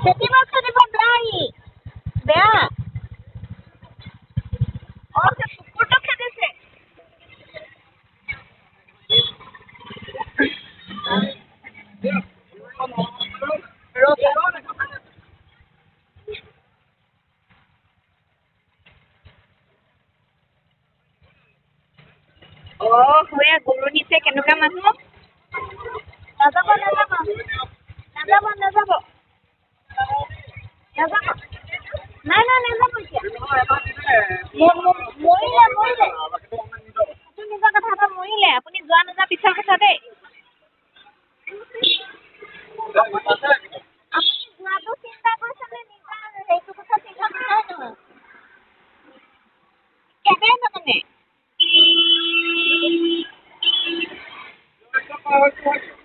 Спасибо. অঁ হয় গৰু নিছে কেনেকুৱা মানুহ নাযাব নাযাব নাযাব নাযাব নাযাব নাই নাই নাযাব এতিয়া মৰিলে মৰিলে সেইটো নিজৰ কথা এটা মৰিলে আপুনি যোৱা নোযোৱা পিছৰ কথা দেই Uh,